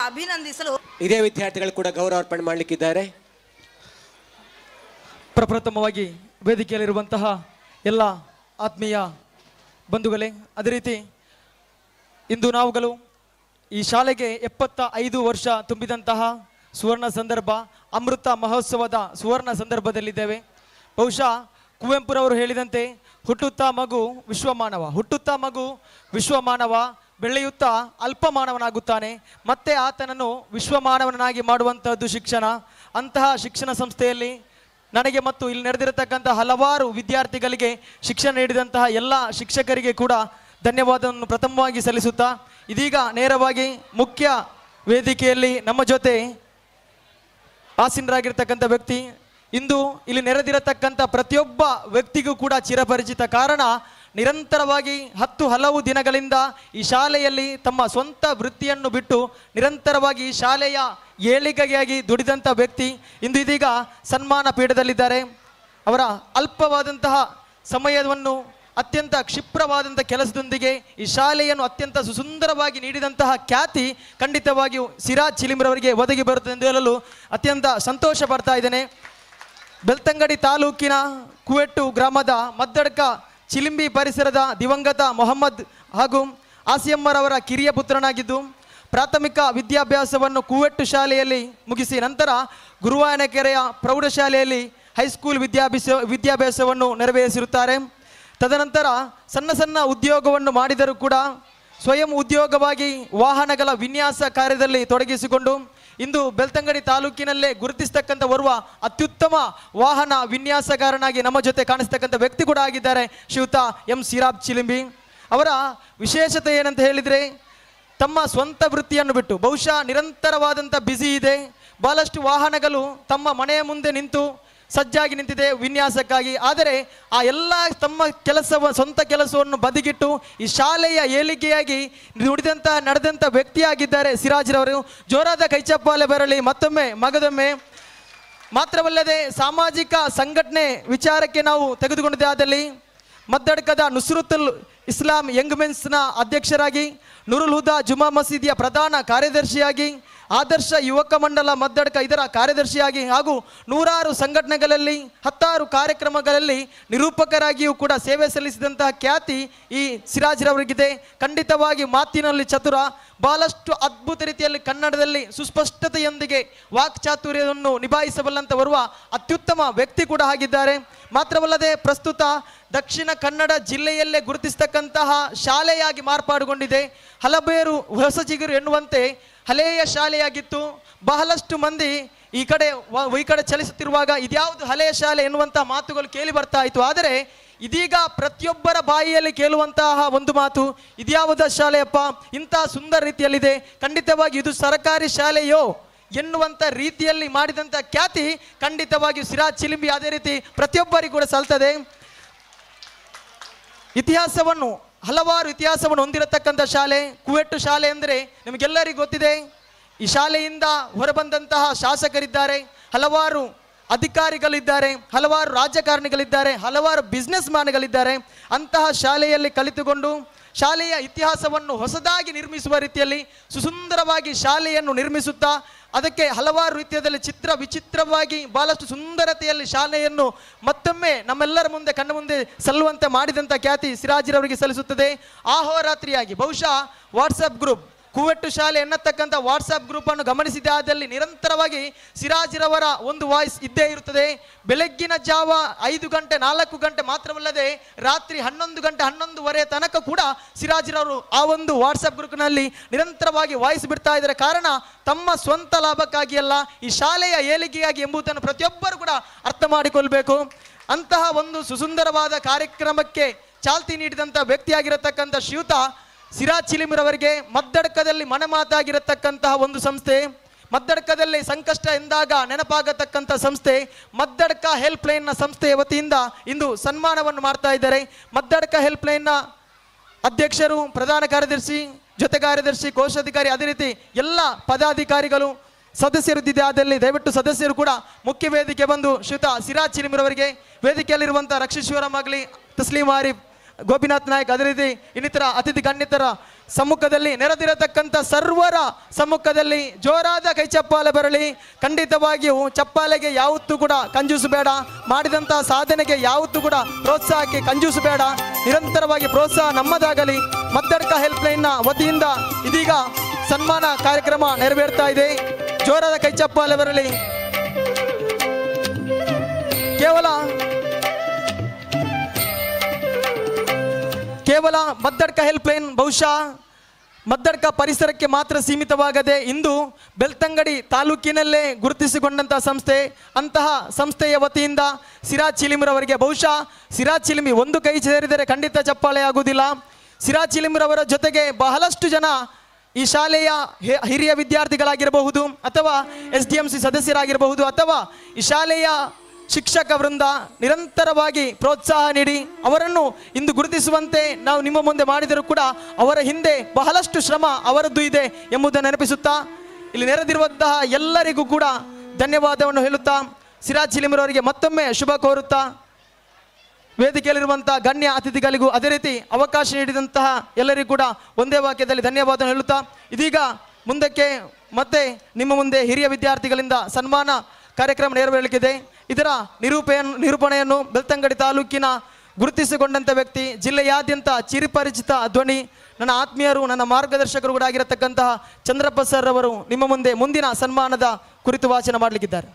ಅಭಿನಂದಿಸಲು ಇದೇ ವಿದ್ಯಾರ್ಥಿಗಳು ಕೂಡ ಗೌರವ ಅರ್ಪಣೆ ಮಾಡಲಿಕ್ಕಿದ್ದಾರೆ. ಪ್ರಪ್ರಥಮವಾಗಿ ವೇದಿಕೆಯಲ್ಲಿರುವಂತಹ ಎಲ್ಲ ಆತ್ಮೀಯ ಬಂಧುಗಳೇ ಅದೇ ರೀತಿ ಇಂದು ನಾವುಗಳು ಈ ಶಾಲೆಗೆ ಎಪ್ಪತ್ತ ಐದು ವರ್ಷ ತುಂಬಿದಂತಹ ಸುವರ್ಣ ಸಂದರ್ಭ ಅಮೃತ ಮಹೋತ್ಸವದ ಸುವರ್ಣ ಸಂದರ್ಭದಲ್ಲಿದ್ದೇವೆ. ಬಹುಶಃ ಕುವೆಂಪುರವರು ಹೇಳಿದಂತೆ ಹುಟ್ಟುತ್ತಾ ಮಗು ವಿಶ್ವಮಾನವ ಹುಟ್ಟುತ್ತಾ ಮಗು ವಿಶ್ವಮಾನವ ಬೆಳೆಯುತ್ತಾ ಅಲ್ಪಮಾನವನಾಗುತ್ತಾನೆ, ಮತ್ತೆ ಆತನನ್ನು ವಿಶ್ವಮಾನವನಾಗಿ ಮಾಡುವಂತಹದ್ದು ಶಿಕ್ಷಣ. ಅಂತಹ ಶಿಕ್ಷಣ ಸಂಸ್ಥೆಯಲ್ಲಿ ನನಗೆ ಮತ್ತು ಇಲ್ಲಿ ನಡೆದಿರತಕ್ಕಂಥ ಹಲವಾರು ವಿದ್ಯಾರ್ಥಿಗಳಿಗೆ ಶಿಕ್ಷಣ ನೀಡಿದಂತಹ ಎಲ್ಲ ಶಿಕ್ಷಕರಿಗೆ ಕೂಡ ಧನ್ಯವಾದವನ್ನು ಪ್ರಥಮವಾಗಿ ಸಲ್ಲಿಸುತ್ತಾ, ಇದೀಗ ನೇರವಾಗಿ ಮುಖ್ಯ ವೇದಿಕೆಯಲ್ಲಿ ನಮ್ಮ ಜೊತೆ ಆಸೀನರಾಗಿರ್ತಕ್ಕಂಥ ವ್ಯಕ್ತಿ. ಇಂದು ಇಲ್ಲಿ ನೆರೆದಿರತಕ್ಕಂಥ ಪ್ರತಿಯೊಬ್ಬ ವ್ಯಕ್ತಿಗೂ ಕೂಡ ಚಿರಪರಿಚಿತ ಕಾರಣ ನಿರಂತರವಾಗಿ ಹತ್ತು ಹಲವು ದಿನಗಳಿಂದ ಈ ಶಾಲೆಯಲ್ಲಿ ತಮ್ಮ ಸ್ವಂತ ವೃತ್ತಿಯನ್ನು ಬಿಟ್ಟು ನಿರಂತರವಾಗಿ ಶಾಲೆಯ ಏಳಿಗೆಗಾಗಿ ದುಡಿದಂಥ ವ್ಯಕ್ತಿ ಇಂದು ಇದೀಗ ಸನ್ಮಾನ ಪೀಠದಲ್ಲಿದ್ದಾರೆ. ಅವರ ಅಲ್ಪವಾದಂತಹ ಸಮಯವನ್ನು ಅತ್ಯಂತ ಕ್ಷಿಪ್ರವಾದಂಥ ಕೆಲಸದೊಂದಿಗೆ ಈ ಶಾಲೆಯನ್ನು ಅತ್ಯಂತ ಸುಸುಂದರವಾಗಿ ನೀಡಿದಂತಹ ಖ್ಯಾತಿ ಖಂಡಿತವಾಗಿಯೂ ಸಿರಾಜ್ ಚಿಲಿಮ್ರವರಿಗೆ ಒದಗಿ ಬರುತ್ತದೆ ಎಂದು ಹೇಳಲು ಅತ್ಯಂತ ಸಂತೋಷ ಪಡ್ತಾ ಇದ್ದೇನೆ. ಬೆಳ್ತಂಗಡಿ ತಾಲೂಕಿನ ಕುವೆಟ್ಟು ಗ್ರಾಮದ ಮದ್ದಡ್ಕ ಚಿಲಿಂಬಿ ಪರಿಸರದ ದಿವಂಗತ ಮೊಹಮ್ಮದ್ ಹಾಗೂ ಆಸಿಯಮ್ಮರವರ ಕಿರಿಯ ಪುತ್ರನಾಗಿದ್ದು, ಪ್ರಾಥಮಿಕ ವಿದ್ಯಾಭ್ಯಾಸವನ್ನು ಕೂವೆಟ್ಟು ಶಾಲೆಯಲ್ಲಿ ಮುಗಿಸಿ ನಂತರ ಗುರುವಾಯನಕೆರೆಯ ಪ್ರೌಢಶಾಲೆಯಲ್ಲಿ ಹೈಸ್ಕೂಲ್ ವಿದ್ಯಾಭ್ಯಾಸ, ವಿದ್ಯಾಭ್ಯಾಸವನ್ನು ನೆರವೇರಿಸಿರುತ್ತಾರೆ. ತದನಂತರ ಸಣ್ಣ ಸಣ್ಣ ಉದ್ಯೋಗವನ್ನು ಮಾಡಿದರೂ ಕೂಡ ಸ್ವಯಂ ಉದ್ಯೋಗವಾಗಿ ವಾಹನಗಳ ವಿನ್ಯಾಸ ಕಾರ್ಯದಲ್ಲಿ ತೊಡಗಿಸಿಕೊಂಡು ಇಂದು ಬೆಳ್ತಂಗಡಿ ತಾಲೂಕಿನಲ್ಲೇ ಗುರುತಿಸ್ತಕ್ಕಂಥ ಓರ್ವ ಅತ್ಯುತ್ತಮ ವಾಹನ ವಿನ್ಯಾಸಗಾರನಾಗಿ ನಮ್ಮ ಜೊತೆ ಕಾಣಿಸ್ತಕ್ಕಂಥ ವ್ಯಕ್ತಿ ಕೂಡ ಆಗಿದ್ದಾರೆ, ಶ್ರೀಯುತ ಎಂ ಸಿರಾಬ್ ಚಿಲಿಂಬಿ. ಅವರ ವಿಶೇಷತೆ ಏನಂತ ಹೇಳಿದರೆ, ತಮ್ಮ ಸ್ವಂತ ವೃತ್ತಿಯನ್ನು ಬಿಟ್ಟು ಬಹುಶಃ ನಿರಂತರವಾದಂಥ ಬ್ಯುಸಿ ಇದೆ. ಬಹಳಷ್ಟು ವಾಹನಗಳು ತಮ್ಮ ಮನೆಯ ಮುಂದೆ ನಿಂತು ಸಜ್ಜಾಗಿ ನಿಂತಿದೆ ವಿನ್ಯಾಸಕ್ಕಾಗಿ. ಆದರೆ ಆ ಎಲ್ಲ ತಮ್ಮ ಕೆಲಸವ, ಸ್ವಂತ ಕೆಲಸವನ್ನು ಬದಿಗಿಟ್ಟು ಈ ಶಾಲೆಯ ಏಳಿಗೆಯಾಗಿ ನುಡಿದಂಥ ನಡೆದಂಥ ವ್ಯಕ್ತಿಯಾಗಿದ್ದಾರೆ ಸಿರಾಜ್ರವರು. ಜೋರಾದ ಕೈಚಪ್ಪಾಲೆ ಬರಲಿ ಮತ್ತೊಮ್ಮೆ ಮಗದೊಮ್ಮೆ. ಮಾತ್ರವಲ್ಲದೆ ಸಾಮಾಜಿಕ ಸಂಘಟನೆ ವಿಚಾರಕ್ಕೆ ನಾವು ತೆಗೆದುಕೊಂಡಿದ್ದೆ ಆದಲ್ಲಿ ಮದ್ದಡ್ಕದ ನುಸ್ರತುಲ್ ಇಸ್ಲಾಂ ಯಂಗ್ ಮೆನ್ಸ್ನ ಅಧ್ಯಕ್ಷರಾಗಿ, ನುರುಲ್ ಹುದಾ ಜುಮಾ ಮಸೀದಿಯ ಪ್ರಧಾನ ಕಾರ್ಯದರ್ಶಿಯಾಗಿ ಆದರ್ಶ ಯುವಕ ಮಂಡಲ ಮದ್ದಡ್ಕ ಇದರ ಕಾರ್ಯದರ್ಶಿಯಾಗಿ ಹಾಗೂ ನೂರಾರು ಸಂಘಟನೆಗಳಲ್ಲಿ ಹತ್ತಾರು ಕಾರ್ಯಕ್ರಮಗಳಲ್ಲಿ ನಿರೂಪಕರಾಗಿಯೂ ಕೂಡ ಸೇವೆ ಸಲ್ಲಿಸಿದಂತಹ ಖ್ಯಾತಿ ಈ ಸಿರಾಜ್ರವರಿಗಿದೆ. ಖಂಡಿತವಾಗಿ ಮಾತಿನಲ್ಲಿ ಚತುರ ಬಹಳಷ್ಟು ಅದ್ಭುತ ರೀತಿಯಲ್ಲಿ ಕನ್ನಡದಲ್ಲಿ ಸುಸ್ಪಷ್ಟತೆಯೊಂದಿಗೆ ವಾಕ್ಚಾತುರ್ಯವನ್ನು ನಿಭಾಯಿಸಬಲ್ಲಂತ ಬರುವ ಅತ್ಯುತ್ತಮ ವ್ಯಕ್ತಿ ಕೂಡ ಆಗಿದ್ದಾರೆ. ಮಾತ್ರವಲ್ಲದೆ ಪ್ರಸ್ತುತ ದಕ್ಷಿಣ ಕನ್ನಡ ಜಿಲ್ಲೆಯಲ್ಲೇ ಗುರುತಿಸ್ತಕ್ಕಂತಹ ಶಾಲೆಯಾಗಿ ಮಾರ್ಪಾಡುಗೊಂಡಿದೆ. ಹಲಬೇರು ಹೊಸಜಿಗರು ಎನ್ನುವಂತೆ ಹಳೆಯ ಶಾಲೆಯಾಗಿತ್ತು. ಬಹಳಷ್ಟು ಮಂದಿ ಈ ಕಡೆ ಈ ಕಡೆ ಚಲಿಸುತ್ತಿರುವಾಗ ಇದ್ಯಾವುದು ಹಳೆಯ ಶಾಲೆ ಎನ್ನುವಂತಹ ಮಾತುಗಳು ಕೇಳಿ ಬರ್ತಾ ಇತ್ತು. ಆದರೆ ಇದೀಗ ಪ್ರತಿಯೊಬ್ಬರ ಬಾಯಿಯಲ್ಲಿ ಕೇಳುವಂತಹ ಒಂದು ಮಾತು, ಇದ್ಯಾವುದ ಶಾಲೆಯಪ್ಪ? ಇಂಥ ಸುಂದರ ರೀತಿಯಲ್ಲಿದೆ. ಖಂಡಿತವಾಗಿ ಇದು ಸರ್ಕಾರಿ ಶಾಲೆಯೋ ಎನ್ನುವಂಥ ರೀತಿಯಲ್ಲಿ ಮಾಡಿದಂಥ ಖ್ಯಾತಿ ಖಂಡಿತವಾಗಿ ಸಿರಾ ಚಿಲಿಂಬಿ ಅದೇ ರೀತಿ ಪ್ರತಿಯೊಬ್ಬರಿಗೂ ಕೂಡ ಸಲ್ತದೆ. ಇತಿಹಾಸವನ್ನು, ಹಲವಾರು ಇತಿಹಾಸವನ್ನು ಹೊಂದಿರತಕ್ಕಂಥ ಶಾಲೆ, ಕುವೆಟ್ಟು ಶಾಲೆ ಅಂದರೆ ನಿಮಗೆಲ್ಲರಿಗೂ ಗೊತ್ತಿದೆ. ಈ ಶಾಲೆಯಿಂದ ಹೊರಬಂದಂತಹ ಶಾಸಕರಿದ್ದಾರೆ. ಹಲವಾರು ಅಧಿಕಾರಿಗಳಿದ್ದಾರೆ, ಹಲವಾರು ರಾಜಕಾರಣಿಗಳಿದ್ದಾರೆ, ಹಲವಾರು ಬಿಸ್ನೆಸ್ ಮ್ಯಾನ್ಗಳಿದ್ದಾರೆ ಅಂತಹ ಶಾಲೆಯಲ್ಲಿ ಕಲಿತುಕೊಂಡು ಶಾಲೆಯ ಇತಿಹಾಸವನ್ನು ಹೊಸದಾಗಿ ನಿರ್ಮಿಸುವ ರೀತಿಯಲ್ಲಿ ಸುಸುಂದರವಾಗಿ ಶಾಲೆಯನ್ನು ನಿರ್ಮಿಸುತ್ತಾ ಅದಕ್ಕೆ ಹಲವಾರು ರೀತಿಯಲ್ಲಿ ಚಿತ್ರ ವಿಚಿತ್ರವಾಗಿ ಬಹಳಷ್ಟು ಸುಂದರತೆಯಲ್ಲಿ ಶಾಲೆಯನ್ನು ಮತ್ತೊಮ್ಮೆ ನಮ್ಮೆಲ್ಲರ ಮುಂದೆ, ಕಣ್ಣ ಮುಂದೆ ಸಲ್ಲುವಂತೆ ಮಾಡಿದಂಥ ಖ್ಯಾತಿ ಸಿರಾಜಿರವರಿಗೆ ಸಲ್ಲಿಸುತ್ತದೆ. ಆಹೋರಾತ್ರಿಯಾಗಿ ಬಹುಶಃ ವಾಟ್ಸಪ್ ಗ್ರೂಪ್ ಕುವೆಟ್ಟು ಶಾಲೆ ಎನ್ನತಕ್ಕಂಥ ವಾಟ್ಸಪ್ ಗ್ರೂಪ್ ಅನ್ನು ಗಮನಿಸಿದ ಆದಲ್ಲಿ ನಿರಂತರವಾಗಿ ಸಿರಾಜಿರವರ ಒಂದು ವಾಯ್ಸ್ ಇದ್ದೇ ಇರುತ್ತದೆ. ಬೆಳಗ್ಗಿನ ಜಾವ ಐದು ಗಂಟೆ ನಾಲ್ಕು ಗಂಟೆ ಮಾತ್ರವಲ್ಲದೆ ರಾತ್ರಿ ಹನ್ನೊಂದು ಗಂಟೆ ಹನ್ನೊಂದುವರೆ ತನಕ ಕೂಡ ಸಿರಾಜಿರವರು ಆ ಒಂದು ವಾಟ್ಸಪ್ ಗ್ರೂಪ್ನಲ್ಲಿ ನಿರಂತರವಾಗಿ ವಾಯ್ಸ್ ಬಿಡ್ತಾ ಇದ್ದಾರೆ. ಕಾರಣ ತಮ್ಮ ಸ್ವಂತ ಲಾಭಕ್ಕಾಗಿ ಅಲ್ಲ, ಈ ಶಾಲೆಯ ಏಳಿಗೆಯಾಗಿ ಎಂಬುದನ್ನು ಪ್ರತಿಯೊಬ್ಬರು ಕೂಡ ಅರ್ಥ ಮಾಡಿಕೊಳ್ಬೇಕು. ಅಂತಹ ಒಂದು ಸುಸುಂದರವಾದ ಕಾರ್ಯಕ್ರಮಕ್ಕೆ ಚಾಲ್ತಿ ನೀಡಿದಂಥ ವ್ಯಕ್ತಿಯಾಗಿರತಕ್ಕಂಥ ಶ್ರೀಯುತ ಸಿರಾಜ್ ಚಿಲಿಮಿರವರಿಗೆ ಮದ್ದಡ್ಕದಲ್ಲಿ ಮನಮಾತಾಗಿರತಕ್ಕಂತಹ ಒಂದು ಸಂಸ್ಥೆ, ಮದ್ದಡ್ಕದಲ್ಲಿ ಸಂಕಷ್ಟ ಎಂದಾಗ ನೆನಪಾಗತಕ್ಕಂಥ ಸಂಸ್ಥೆ, ಮದ್ದಡ್ಕ ಹೆಲ್ಪ್ ಲೈನ್ನ ಸಂಸ್ಥೆಯ ವತಿಯಿಂದ ಇಂದು ಸನ್ಮಾನವನ್ನು ಮಾಡ್ತಾ ಇದ್ದಾರೆ. ಮದ್ದಡಕ ಹೆಲ್ಪ್ ಲೈನ್ನ ಅಧ್ಯಕ್ಷರು, ಪ್ರಧಾನ ಕಾರ್ಯದರ್ಶಿ ಜೊತೆ ಕಾರ್ಯದರ್ಶಿ ಕೋಶಾಧಿಕಾರಿ, ಅದೇ ರೀತಿ ಎಲ್ಲ ಪದಾಧಿಕಾರಿಗಳು ಸದಸ್ಯರಿದ್ದಿದೆ ಆದಲ್ಲಿ ದಯವಿಟ್ಟು ಸದಸ್ಯರು ಕೂಡ ಮುಖ್ಯ ವೇದಿಕೆ ಬಂದು ಶ್ರೀತ ಸಿರಾಜ್ ಚಿಲಿಮಿರವರಿಗೆ ವೇದಿಕೆಯಲ್ಲಿರುವಂಥ ರಕ್ಷೀಶ್ವರಂ ಆಗಲಿ ತಸ್ಲೀಮ್ ಗೋಪಿನಾಥ್ ನಾಯಕ್ ಅದೇ ರೀತಿ ಇನ್ನಿತರ ಅತಿಥಿ ಗಣ್ಯತರ ಸಮ್ಮುಖದಲ್ಲಿ ನೆರೆದಿರತಕ್ಕಂಥ ಸರ್ವರ ಸಮ್ಮುಖದಲ್ಲಿ ಜೋರಾದ ಕೈ ಚಪ್ಪಾಲೆ ಬರಲಿ ಖಂಡಿತವಾಗಿಯೂ ಚಪ್ಪಾಲೆಗೆ ಯಾವತ್ತೂ ಕೂಡ ಕಂಜೂಸಬೇಡ ಮಾಡಿದಂತಹ ಸಾಧನೆಗೆ ಯಾವತ್ತೂ ಕೂಡ ಪ್ರೋತ್ಸಾಹಕ್ಕೆ ಕಂಜೂಸಬೇಡ ನಿರಂತರವಾಗಿ ಪ್ರೋತ್ಸಾಹ ನಮ್ಮದಾಗಲಿ. ಮದ್ದಡ್ಕ ಹೆಲ್ಪ್ ಲೈನ್ನ ವತಿಯಿಂದ ಇದೀಗ ಸನ್ಮಾನ ಕಾರ್ಯಕ್ರಮ ನೆರವೇರ್ತಾ ಇದೆ. ಜೋರಾದ ಕೈ ಚಪ್ಪಾಲೆ ಬರಲಿ ಕೇವಲ ಕೇವಲ ಮದ್ದಡ್ಕ ಹೆಲ್ಪ್ ಲೈನ್ ಬಹುಶಃ ಮದ್ದಡ್ಕ ಪರಿಸರಕ್ಕೆ ಮಾತ್ರ ಸೀಮಿತವಾಗದೆ ಇಂದು ಬೆಳ್ತಂಗಡಿ ತಾಲೂಕಿನಲ್ಲೇ ಗುರುತಿಸಿಕೊಂಡಂತಹ ಸಂಸ್ಥೆ, ಅಂತಹ ಸಂಸ್ಥೆಯ ವತಿಯಿಂದ ಸಿರಾಜ್ ಚಿಲಿಮ್ರವರಿಗೆ ಬಹುಶಃ ಸಿರಾಜ್ ಚಿಲಿಮಿ ಒಂದು ಕೈ ಸೇರಿದರೆ ಖಂಡಿತ ಚಪ್ಪಾಳೆ ಆಗುವುದಿಲ್ಲ. ಸಿರಾಜ್ ಚಿಲಿಮ್ರವರ ಜೊತೆಗೆ ಬಹಳಷ್ಟು ಜನ ಈ ಶಾಲೆಯ ಹಿರಿಯ ವಿದ್ಯಾರ್ಥಿಗಳಾಗಿರಬಹುದು ಅಥವಾ ಎಸ್ ಡಿ ಎಂ ಸಿ ಸದಸ್ಯರಾಗಿರಬಹುದು ಅಥವಾ ಈ ಶಾಲೆಯ ಶಿಕ್ಷಕ ವೃಂದ ನಿರಂತರವಾಗಿ ಪ್ರೋತ್ಸಾಹ ನೀಡಿ ಅವರನ್ನು ಇಂದು ಗುರುತಿಸುವಂತೆ ನಾವು ನಿಮ್ಮ ಮುಂದೆ ಮಾಡಿದರೂ ಕೂಡ ಅವರ ಹಿಂದೆ ಬಹಳಷ್ಟು ಶ್ರಮ ಅವರದ್ದು ಇದೆ ಎಂಬುದನ್ನು ನೆನಪಿಸುತ್ತಾ, ಇಲ್ಲಿ ನೆರೆದಿರುವಂತಹ ಎಲ್ಲರಿಗೂ ಕೂಡ ಧನ್ಯವಾದವನ್ನು ಹೇಳುತ್ತಾ, ಸಿರಾಜ್ ಚಿಲಿಮರವರಿಗೆ ಮತ್ತೊಮ್ಮೆ ಶುಭ ಕೋರುತ್ತಾ, ವೇದಿಕೆಯಲ್ಲಿರುವಂತಹ ಗಣ್ಯ ಅತಿಥಿಗಳಿಗೂ ಅದೇ ರೀತಿ ಅವಕಾಶ ನೀಡಿದಂತಹ ಎಲ್ಲರಿಗೂ ಕೂಡ ಒಂದೇ ವಾಕ್ಯದಲ್ಲಿ ಧನ್ಯವಾದವನ್ನು ಹೇಳುತ್ತಾ, ಇದೀಗ ಮುಂದಕ್ಕೆ ಮತ್ತೆ ನಿಮ್ಮ ಮುಂದೆ ಹಿರಿಯ ವಿದ್ಯಾರ್ಥಿಗಳಿಂದ ಸನ್ಮಾನ ಕಾರ್ಯಕ್ರಮ ನೆರವೇರಲಿಕ್ಕಿದೆ. ಇದರ ನಿರೂಪೆಯ ನಿರೂಪಣೆಯನ್ನು ಬೆಳ್ತಂಗಡಿ ತಾಲೂಕಿನ ಗುರುತಿಸಿಕೊಂಡಂಥ ವ್ಯಕ್ತಿ, ಜಿಲ್ಲೆಯಾದ್ಯಂತ ಚಿರಿಪರಿಚಿತ ಧ್ವನಿ, ನನ್ನ ಆತ್ಮೀಯರು, ನನ್ನ ಮಾರ್ಗದರ್ಶಕರು ಕೂಡ ಆಗಿರತಕ್ಕಂತಹ ಚಂದ್ರಪ್ಪ ಸರ್ ಅವರು ನಿಮ್ಮ ಮುಂದೆ ಮುಂದಿನ ಸನ್ಮಾನದ ಕುರಿತು ವಾಚನ ಮಾಡಲಿಕ್ಕಿದ್ದಾರೆ.